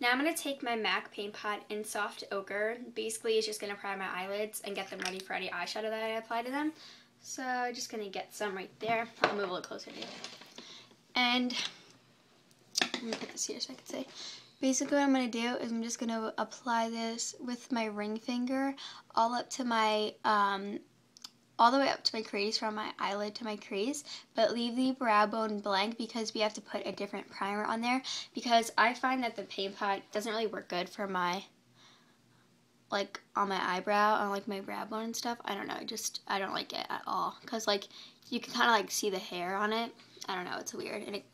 Now I'm going to take my MAC Paint Pot in Soft Ochre. Basically, it's just going to prime my eyelids and get them ready for any eyeshadow that I apply to them. So I'm just going to get some right there. I'll move a little closer to you. And let me put this here so I can say. Basically what I'm going to do is I'm just going to apply this with my ring finger all up to my, um, all the way up to my crease from my eyelid to my crease, but leave the brow bone blank because we have to put a different primer on there because I find that the paint pot doesn't really work good for my, like on my eyebrow, on like my brow bone and stuff. I don't know, I just, I don't like it at all because like you can kind of like see the hair on it. I don't know, it's weird and it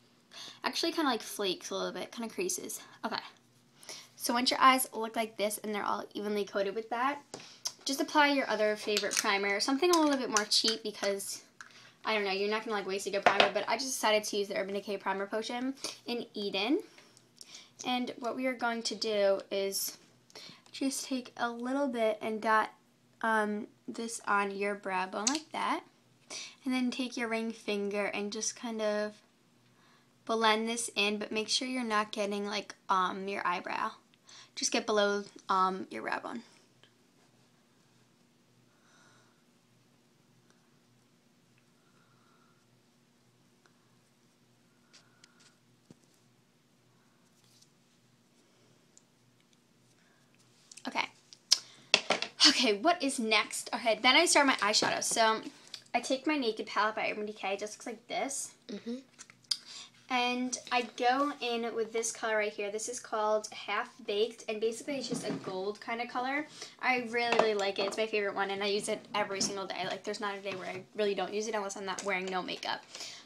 actually kind of like flakes a little bit, kind of creases. Okay. So once your eyes look like this and they're all evenly coated with that, just apply your other favorite primer, something a little bit more cheap because, I don't know, you're not going to like waste a good primer, but I just decided to use the Urban Decay Primer Potion in Eden. And what we are going to do is just take a little bit and dot um, this on your brow bone like that. And then take your ring finger and just kind of blend this in, but make sure you're not getting like um, your eyebrow. Just get below um, your brow bone. Okay. Okay, what is next? Okay, then I start my eyeshadow. So I take my Naked palette by Urban Decay. It just looks like this. Mm -hmm. And I go in with this color right here. This is called Half Baked, and basically it's just a gold kind of color. I really, really like it. It's my favorite one, and I use it every single day. Like, there's not a day where I really don't use it unless I'm not wearing no makeup.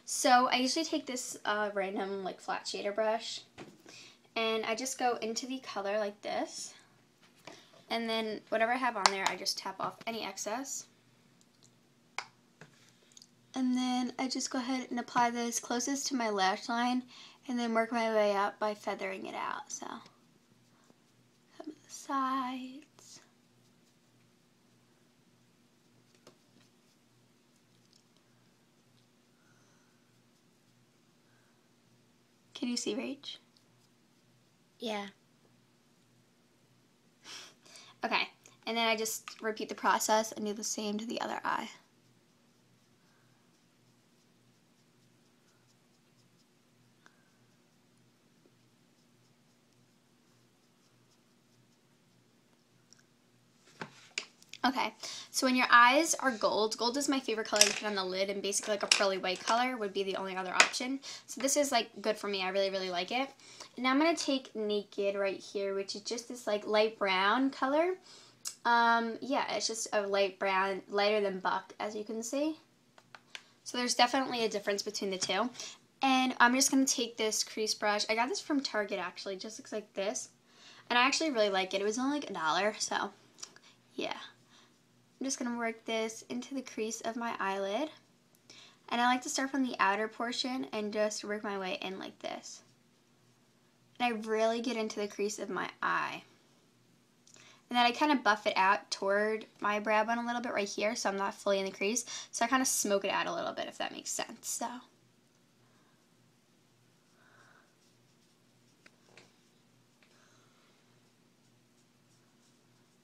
So I usually take this uh, random, like, flat shader brush, and I just go into the color like this. And then whatever I have on there, I just tap off any excess. And then I just go ahead and apply this closest to my lash line and then work my way up by feathering it out. So some of the sides. Can you see Rach? Yeah. Okay, and then I just repeat the process and do the same to the other eye. Okay, so when your eyes are gold, gold is my favorite color to put on the lid, and basically like a pearly white color would be the only other option. So this is like good for me. I really, really like it. And now I'm going to take Naked right here, which is just this like light brown color. Um, yeah, it's just a light brown, lighter than Buck, as you can see. So there's definitely a difference between the two. And I'm just going to take this crease brush. I got this from Target, actually. It just looks like this. And I actually really like it. It was only like a dollar, so yeah. I'm just going to work this into the crease of my eyelid. And I like to start from the outer portion and just work my way in like this. And I really get into the crease of my eye. And then I kind of buff it out toward my brow bone a little bit right here so I'm not fully in the crease. So I kind of smoke it out a little bit if that makes sense. So.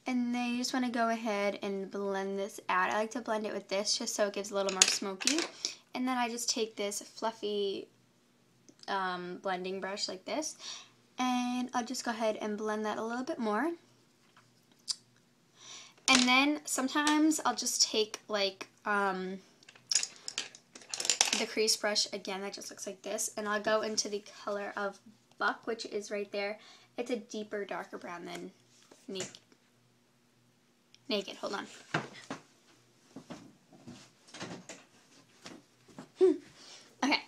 And then you just want to go ahead and blend this out. I like to blend it with this just so it gives a little more smoky. And then I just take this fluffy um, blending brush like this. And I'll just go ahead and blend that a little bit more. And then sometimes I'll just take like um, the crease brush again that just looks like this. And I'll go into the color of Buck, which is right there. It's a deeper, darker brown than Naked naked. Hold on. Hmm. okay.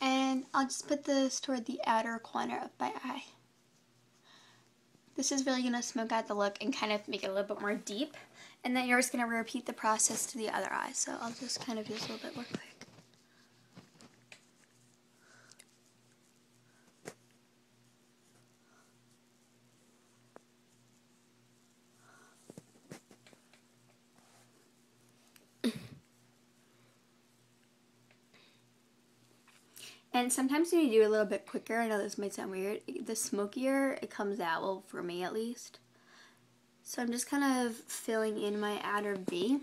And I'll just put this toward the outer corner of my eye. This is really going to smoke out the look and kind of make it a little bit more deep. And then you're just going to repeat the process to the other eye. So I'll just kind of this a little bit more quick. And sometimes when you do it a little bit quicker, I know this might sound weird, the smokier it comes out, well, for me at least. So I'm just kind of filling in my outer V.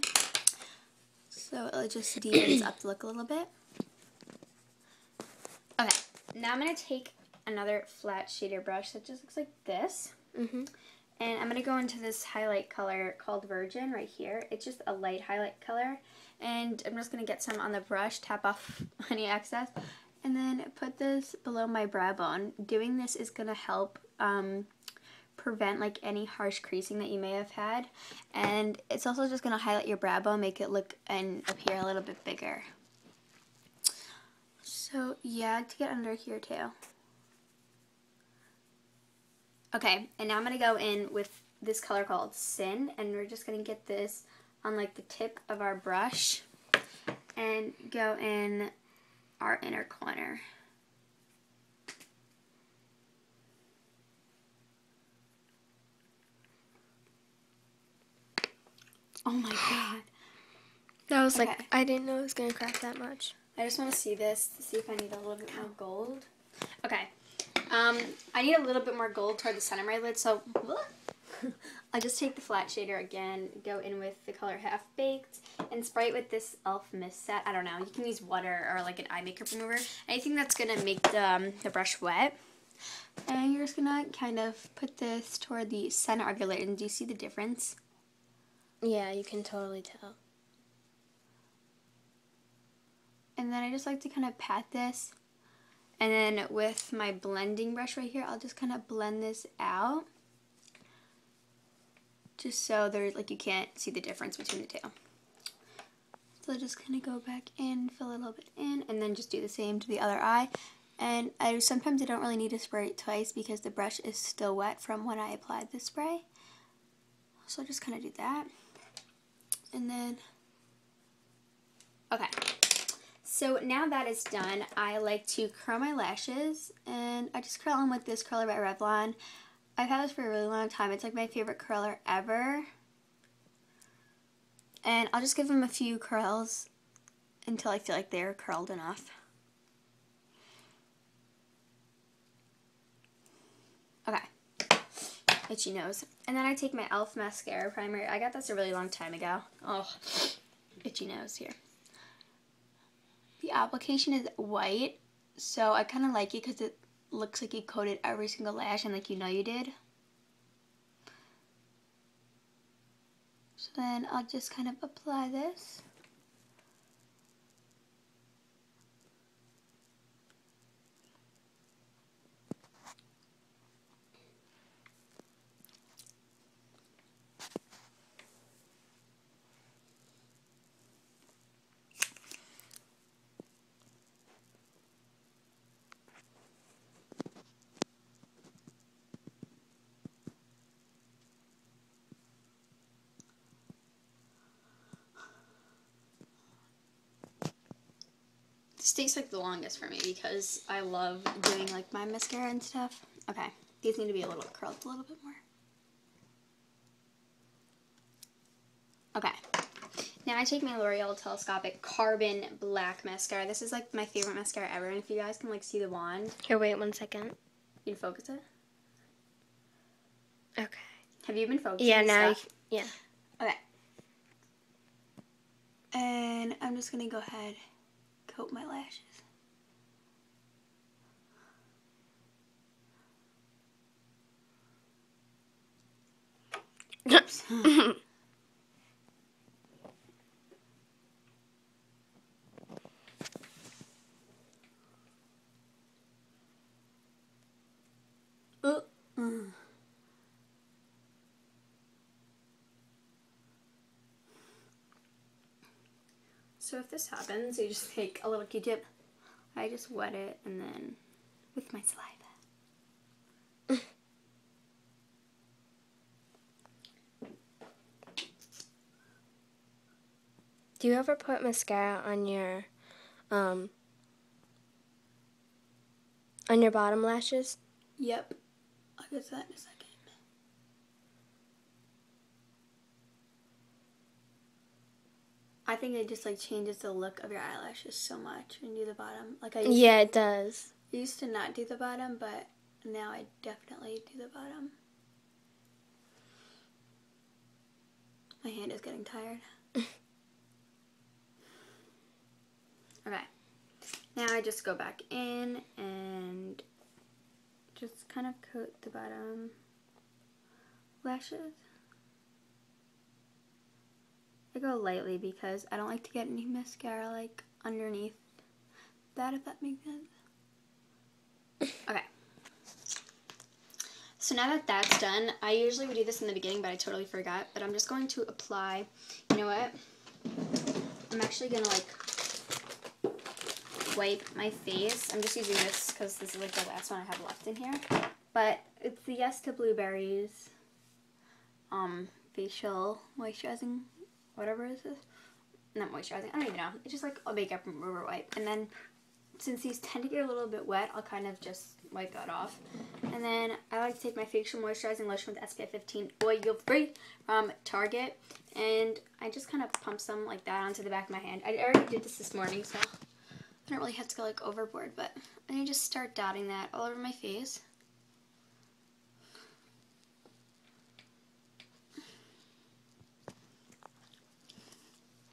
So it'll just deepens up the look a little bit. Okay, now I'm going to take another flat shader brush that just looks like this. Mm-hmm. And I'm going to go into this highlight color called Virgin right here. It's just a light highlight color. And I'm just going to get some on the brush, tap off any excess, and then put this below my brow bone. Doing this is going to help um, prevent like any harsh creasing that you may have had. And it's also just going to highlight your brow bone, make it look and appear a little bit bigger. So yeah, to get under here too. Okay, and now I'm going to go in with this color called Sin, and we're just going to get this on like the tip of our brush and go in our inner corner. Oh my god. That was Okay. like I didn't know it was gonna crack that much. I just want to see this to see if I need a little bit more gold. Okay. Um, I need a little bit more gold toward the center of my lid, so I just take the flat shader again, go in with the color Half Baked, and spray it with this e.l.f. mist set. I don't know. You can use water or like an eye makeup remover. Anything that's going to make the, um, the brush wet. And you're just going to kind of put this toward the center of your lid. And do you see the difference? Yeah, you can totally tell. And then I just like to kind of pat this. And then with my blending brush right here, I'll just kind of blend this out. Just so there's like you can't see the difference between the two. So I'll just kind of go back in, fill a little bit in, and then just do the same to the other eye. And I sometimes I don't really need to spray it twice because the brush is still wet from when I applied the spray. So I just kind of do that. And then, okay. So now that is done, I like to curl my lashes, and I just curl them with this curler by Revlon. I've had this for a really long time. It's like my favorite curler ever. And I'll just give them a few curls until I feel like they're curled enough. Okay. Itchy nose. And then I take my e.l.f. mascara primer. I got this a really long time ago. Oh, itchy nose here. The application is white, so I kind of like it because it looks like you coated every single lash and like you know you did. So then I'll just kind of apply this. Takes like the longest for me because I love doing like my mascara and stuff. Okay, these need to be a little curled a little bit more. Okay, now I take my L'Oreal Telescopic Carbon Black Mascara. This is like my favorite mascara ever, and if you guys can like see the wand, Here, wait one second. you can focus it. Okay. Have you been focusing? Yeah, now you, yeah. Okay. And I'm just gonna go ahead, coat my lashes. Oops. Uh, mm. So if this happens, you just take a little Q-tip. I just wet it and then with my saliva. Do you ever put mascara on your um on your bottom lashes? Yep. I'll get to that in a second. I think it just like changes the look of your eyelashes so much when you do the bottom. Like I yeah, it does. used to not do the bottom, but now I definitely do the bottom. My hand is getting tired. okay. Now I just go back in and just kind of coat the bottom lashes. I go lightly because I don't like to get any mascara like underneath that if that makes sense. Okay. So now that that's done, I usually would do this in the beginning, but I totally forgot. But I'm just going to apply, you know what? I'm actually going to like wipe my face. I'm just using this because this is like the last one I have left in here. But it's the Yes to Blueberries um, facial moisturizing, whatever this is. Not moisturizing, I don't even know. It's just like a makeup remover wipe. And then since these tend to get a little bit wet, I'll kind of just wipe that off. And then I like to take my facial moisturizing lotion with SPF 15 oil free from Target. And I just kind of pump some like that onto the back of my hand. I already did this this morning, so I don't really have to go like overboard, but I just start dotting that all over my face.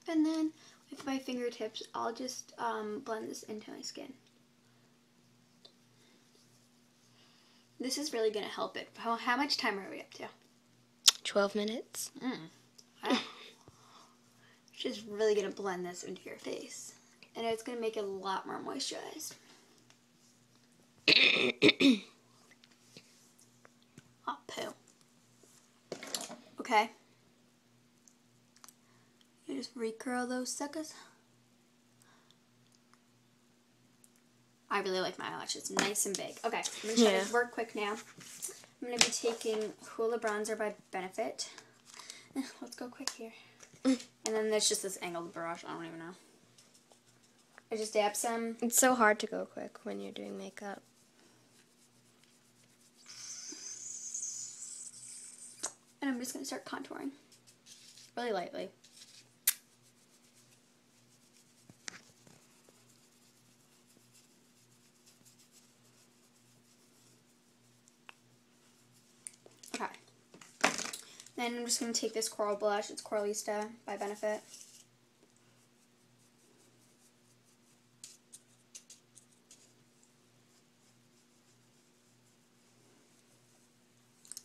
And then with my fingertips, I'll just um, blend this into my skin. This is really going to help it. How, how much time are we up to? 12 minutes. Mm. Wow. Just really going to blend this into your face. And it's going to make it a lot more moisturized. oh, poo. Okay. You just recurl those suckers. I really like my eyelashes, nice and big. Okay, I'm gonna try Yeah. to work quick now. I'm gonna be taking Hoola Bronzer by Benefit. Eh, Let's go quick here. And then there's just this angled brush. I don't even know. I just dab some. It's so hard to go quick when you're doing makeup. And I'm just gonna start contouring. Really lightly. Okay. Then I'm just gonna take this coral blush. It's Coralista by Benefit.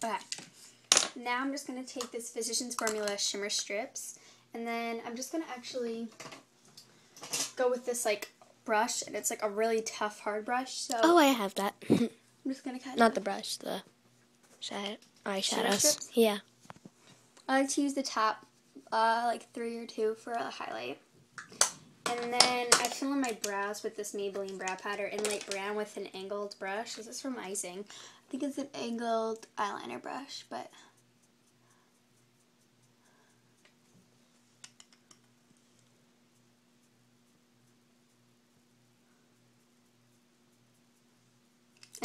Okay. Now I'm just going to take this Physicians Formula Shimmer Strips, and then I'm just going to actually go with this, like, brush, and it's, like, a really tough, hard brush, so Oh, I have that. I'm just going to cut. Not the brush, the shad- eyeshadows. Yeah. I like to use the top, uh, like, three or two for a highlight. And then I fill in my brows with this Maybelline Brow Powder in light brown with an angled brush. This is from Icing. I think it's an angled eyeliner brush, but...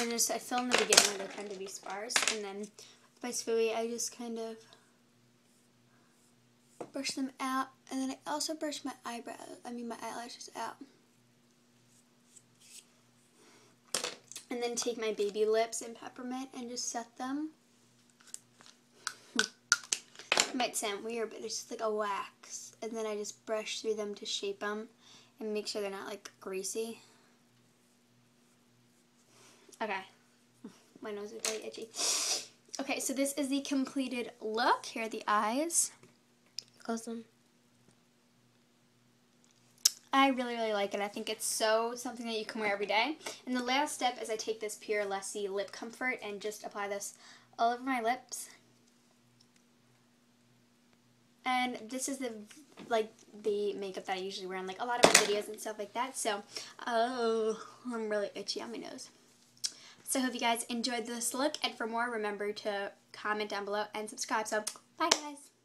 And just I fill in the beginning where they tend to be sparse, and then my spoolie I just kind of brush them out, and then I also brush my eyebrows. I mean my eyelashes out. And then take my baby lips in peppermint and just set them. It might sound weird, but it's just like a wax. And then I just brush through them to shape them and make sure they're not like greasy. Okay. My nose is really itchy. Okay, so this is the completed look. Here are the eyes. Them. I really, really like it. I think it's so something that you can wear every day. And the last step is I take this Pure Lessie Lip Comfort and just apply this all over my lips. And this is the like the makeup that I usually wear in like a lot of my videos and stuff like that. So, oh, I'm really itchy on my nose. So I hope you guys enjoyed this look. And for more, remember to comment down below and subscribe. So, bye guys.